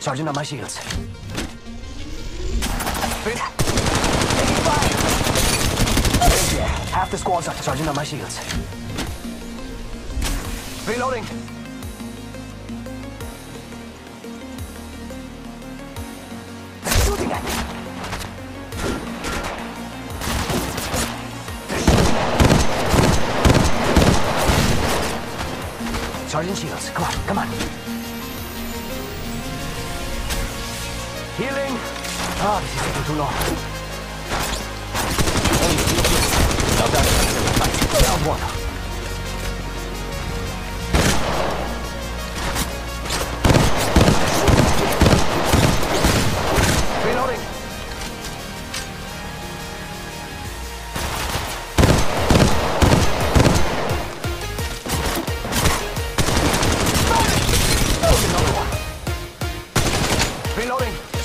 Charging on my shields. Taking fire! Yeah, half the squad's up. Charging on my shields. Reloading. Shooting at me. Charging shields. Come on, come on. Healing. Ah, this is taking too long.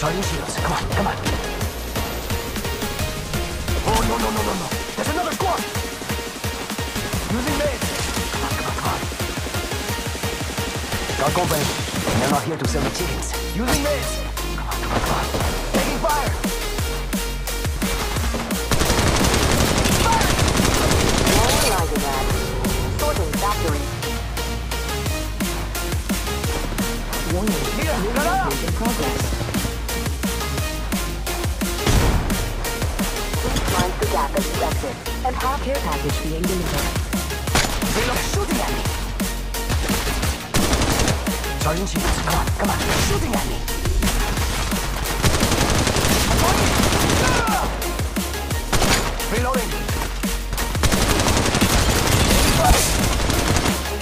Reloading. Charging shields. Come on, come on. Oh, no, no, no, no, no. There's another squad. Using meds. Come on, come on, come on. Dark open. They're not here to sell the chickens. Using meds. Come on, come on, come on. And have care package being delivered. They're shooting at me. Charging shields. Come on, come on. They're shooting at me. Ah! Reloading.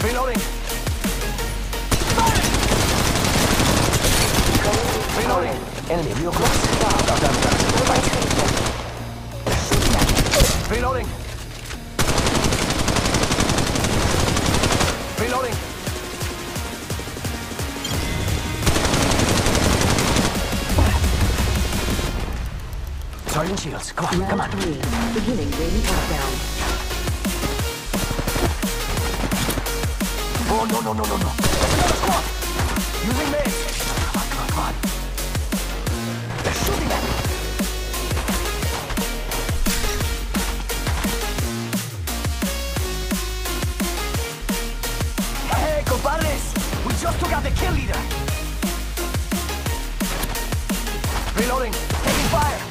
Reloading. Reloading. Enemy real close. Charging shields. Come on, come on. three. Beginning countdown. Oh, no, no, no, no, no. Using meds. Come on, come on, come on. They're shooting at me. Hey, compadres. We just took out the kill leader. Reloading. Taking fire.